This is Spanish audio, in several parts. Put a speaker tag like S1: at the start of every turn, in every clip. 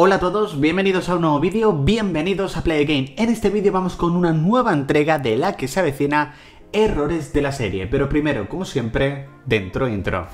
S1: Hola a todos, bienvenidos a un nuevo vídeo, bienvenidos a Play Game. En este vídeo vamos con una nueva entrega de la que se avecina errores de la serie. Pero primero, como siempre, dentro intro.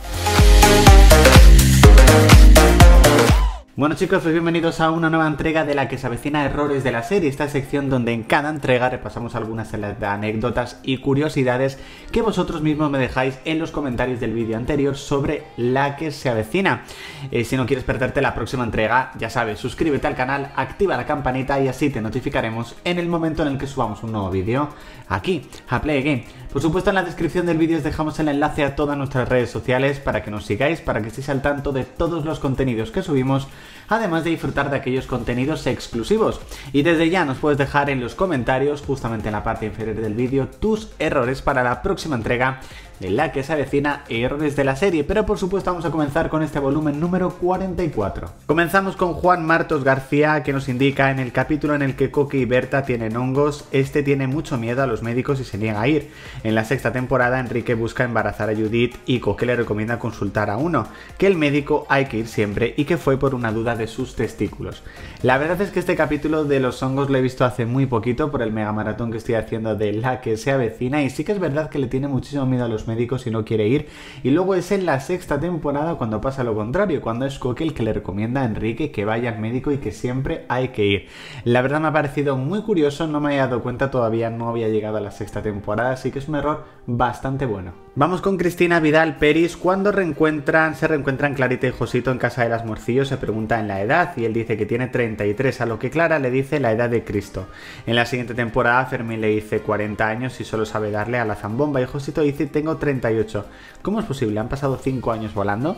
S1: Bueno chicos, pues bienvenidos a una nueva entrega de la que se avecina errores de la serie, esta sección donde en cada entrega repasamos algunas de las anécdotas y curiosidades que vosotros mismos me dejáis en los comentarios del vídeo anterior sobre la que se avecina. Eh, si no quieres perderte la próxima entrega, ya sabes, suscríbete al canal, activa la campanita y así te notificaremos en el momento en el que subamos un nuevo vídeo aquí, a Play Game. Por supuesto en la descripción del vídeo os dejamos el enlace a todas nuestras redes sociales para que nos sigáis, para que estéis al tanto de todos los contenidos que subimos además de disfrutar de aquellos contenidos exclusivos. Y desde ya nos puedes dejar en los comentarios, justamente en la parte inferior del vídeo, tus errores para la próxima entrega de la que se avecina errores de la serie, pero por supuesto vamos a comenzar con este volumen número 44. Comenzamos con Juan Martos García que nos indica en el capítulo en el que Coque y Berta tienen hongos, este tiene mucho miedo a los médicos y se niega a ir. En la sexta temporada Enrique busca embarazar a Judith y Coque le recomienda consultar a uno, que el médico hay que ir siempre y que fue por una duda de sus testículos. La verdad es que este capítulo de los hongos lo he visto hace muy poquito por el mega maratón que estoy haciendo de la que se avecina y sí que es verdad que le tiene muchísimo miedo a los médicos y no quiere ir. Y luego es en la sexta temporada cuando pasa lo contrario, cuando es Coque el que le recomienda a Enrique que vaya al médico y que siempre hay que ir. La verdad me ha parecido muy curioso, no me había dado cuenta todavía, no había llegado a la sexta temporada, así que es un error bastante bueno. Vamos con Cristina Vidal Peris. Cuando reencuentran, se reencuentran Clarita y Josito en casa de las Morcillos, se pregunta en la edad y él dice que tiene 33, a lo que Clara le dice la edad de Cristo. En la siguiente temporada Fermín le dice 40 años y solo sabe darle a la zambomba y Josito dice tengo 38. ¿Cómo es posible? ¿Han pasado 5 años volando?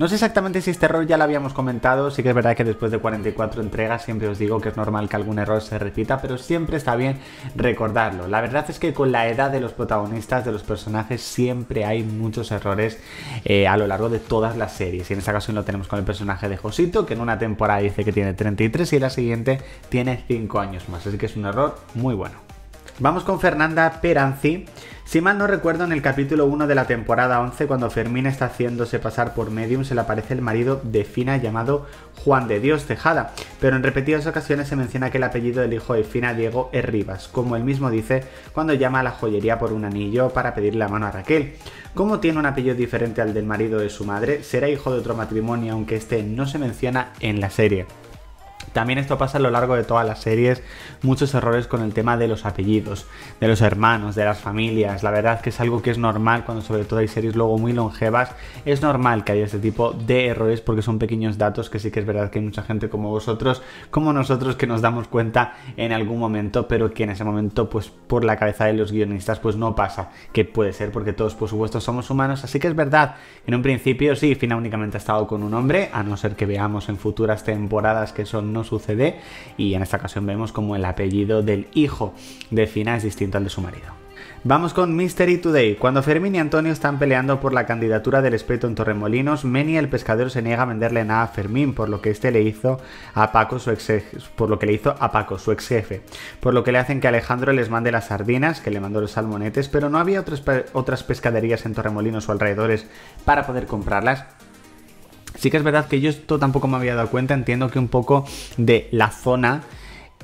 S1: No sé exactamente si este error ya lo habíamos comentado, sí que es verdad que después de 44 entregas siempre os digo que es normal que algún error se repita, pero siempre está bien recordarlo. La verdad es que con la edad de los protagonistas, de los personajes, siempre hay muchos errores eh, a lo largo de todas las series. Y en esta ocasión lo tenemos con el personaje de Josito, que en una temporada dice que tiene 33 y en la siguiente tiene 5 años más, así que es un error muy bueno. Vamos con Fernanda Peranzi. Si mal no recuerdo, en el capítulo 1 de la temporada 11, cuando Fermín está haciéndose pasar por medium, se le aparece el marido de Fina llamado Juan de Dios Tejada, pero en repetidas ocasiones se menciona que el apellido del hijo de Fina, Diego, es Rivas, como él mismo dice cuando llama a la joyería por un anillo para pedirle la mano a Raquel. Como tiene un apellido diferente al del marido de su madre, será hijo de otro matrimonio, aunque este no se menciona en la serie. También esto pasa a lo largo de todas las series, muchos errores con el tema de los apellidos, de los hermanos, de las familias. La verdad que es algo que es normal cuando sobre todo hay series luego muy longevas, es normal que haya este tipo de errores porque son pequeños datos que sí que es verdad que hay mucha gente como vosotros, como nosotros que nos damos cuenta en algún momento, pero que en ese momento pues por la cabeza de los guionistas pues no pasa, que puede ser porque todos por supuesto somos humanos, así que es verdad, en un principio sí, Fina únicamente ha estado con un hombre, a no ser que veamos en futuras temporadas que son no sucede y en esta ocasión vemos como el apellido del hijo de Fina es distinto al de su marido. Vamos con Mystery Today. Cuando Fermín y Antonio están peleando por la candidatura del espeto en Torremolinos, Meni el pescador se niega a venderle nada a Fermín, por lo que este le hizo a Paco su ex por lo que le hizo a Paco su ex jefe, por lo que le hacen que Alejandro les mande las sardinas, que le mandó los salmonetes, pero no había otras, otras pescaderías en Torremolinos o alrededores para poder comprarlas. Sí que es verdad que yo esto tampoco me había dado cuenta, entiendo que un poco de la zona...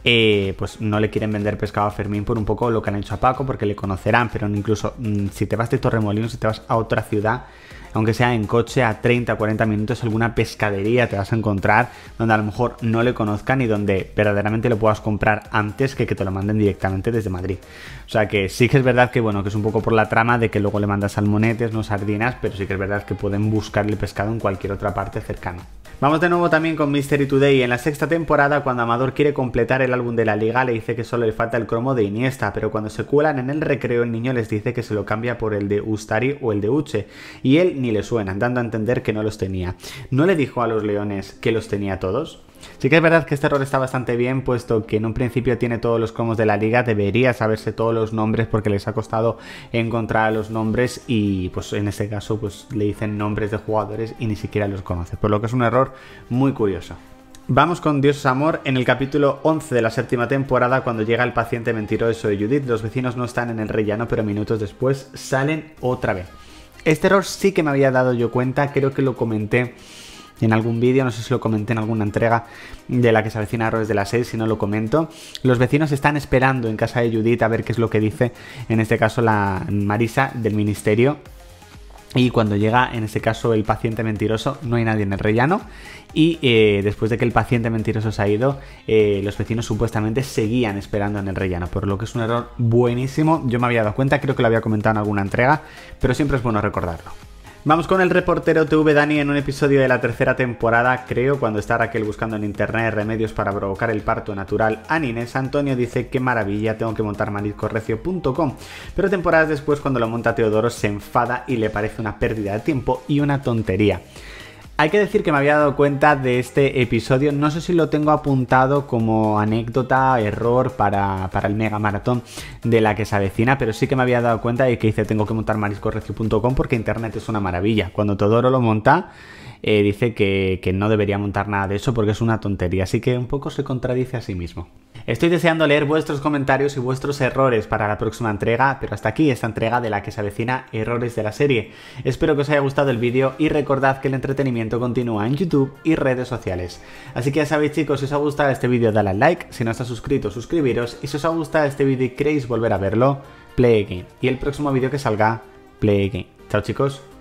S1: Eh, pues no le quieren vender pescado a Fermín por un poco lo que han hecho a Paco, porque le conocerán, pero incluso mm, si te vas de Torremolinos, si te vas a otra ciudad, aunque sea en coche a 30, 40 minutos, alguna pescadería te vas a encontrar donde a lo mejor no le conozcan y donde verdaderamente lo puedas comprar antes que que te lo manden directamente desde Madrid. O sea que sí que es verdad que bueno, que es un poco por la trama de que luego le mandas salmonetes, no sardinas, pero sí que es verdad que pueden buscar el pescado en cualquier otra parte cercana. Vamos de nuevo también con Mystery Today. En la sexta temporada, cuando Amador quiere completar el álbum de la liga, le dice que solo le falta el cromo de Iniesta, pero cuando se cuelan en el recreo, el niño les dice que se lo cambia por el de Ustari o el de Uche, y él ni le suena, dando a entender que no los tenía. ¿No le dijo a los leones que los tenía todos? Sí que es verdad que este error está bastante bien, puesto que en un principio tiene todos los cromos de la liga, debería saberse todos los nombres porque les ha costado encontrar los nombres y pues en este caso pues le dicen nombres de jugadores y ni siquiera los conoce, por lo que es un error muy curioso. Vamos con Dios Amor. En el capítulo 11 de la séptima temporada, cuando llega el paciente mentiroso de Judith, los vecinos no están en el rellano, pero minutos después salen otra vez. Este error sí que me había dado yo cuenta, creo que lo comenté en algún vídeo, no sé si lo comenté en alguna entrega de la que se avecina errores de la 6, si no lo comento. Los vecinos están esperando en casa de Judith a ver qué es lo que dice, en este caso la Marisa del ministerio y cuando llega, en este caso, el paciente mentiroso, no hay nadie en el rellano. Y eh, después de que el paciente mentiroso se ha ido, eh, los vecinos supuestamente seguían esperando en el rellano, por lo que es un error buenísimo. Yo me había dado cuenta, creo que lo había comentado en alguna entrega, pero siempre es bueno recordarlo. Vamos con el reportero TV Dani en un episodio de la tercera temporada, creo, cuando está Raquel buscando en internet remedios para provocar el parto natural a Nines, Antonio dice qué maravilla, tengo que montar mariscorrecio.com. Pero temporadas después, cuando lo monta Teodoro, se enfada y le parece una pérdida de tiempo y una tontería. Hay que decir que me había dado cuenta de este episodio, no sé si lo tengo apuntado como anécdota, error para, el mega maratón de la que se avecina, pero sí que me había dado cuenta de que dice tengo que montar mariscorrecio.com porque internet es una maravilla. Cuando Todoro lo monta, eh, dice que, que no debería montar nada de eso porque es una tontería, así que un poco se contradice a sí mismo. Estoy deseando leer vuestros comentarios y vuestros errores para la próxima entrega, pero hasta aquí esta entrega de la que se avecina errores de la serie. Espero que os haya gustado el vídeo y recordad que el entretenimiento continúa en YouTube y redes sociales. Así que ya sabéis chicos, si os ha gustado este vídeo dale al like, si no estáis suscrito suscribiros y si os ha gustado este vídeo y queréis volver a verlo, play again. Y el próximo vídeo que salga, play again. Chao chicos.